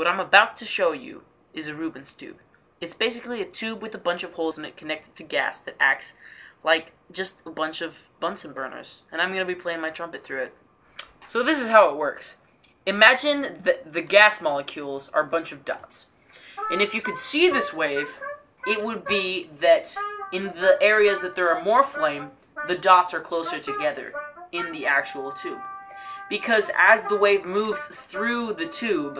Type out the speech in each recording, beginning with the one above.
What I'm about to show you is a Rubens tube. It's basically a tube with a bunch of holes in it connected to gas that acts like just a bunch of Bunsen burners. And I'm going to be playing my trumpet through it. So this is how it works. Imagine that the gas molecules are a bunch of dots. And if you could see this wave, it would be that in the areas that there are more flame, the dots are closer together in the actual tube. Because as the wave moves through the tube,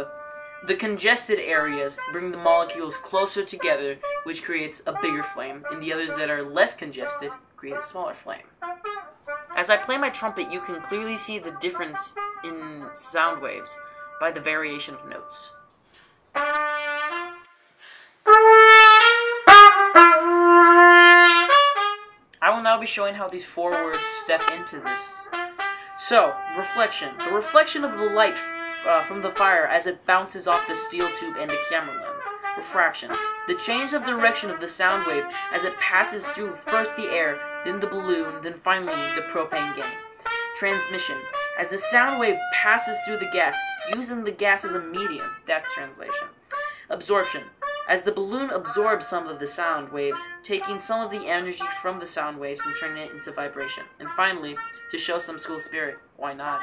the congested areas bring the molecules closer together, which creates a bigger flame, and the others that are less congested create a smaller flame. As I play my trumpet, you can clearly see the difference in sound waves by the variation of notes. I will now be showing how these four words step into this. So, reflection. The reflection of the light uh, from the fire as it bounces off the steel tube and the camera lens. Refraction. The change of direction of the sound wave as it passes through first the air, then the balloon, then finally the propane gang. Transmission. As the sound wave passes through the gas, using the gas as a medium. That's translation. Absorption. As the balloon absorbs some of the sound waves, taking some of the energy from the sound waves and turning it into vibration. And finally, to show some school spirit, why not?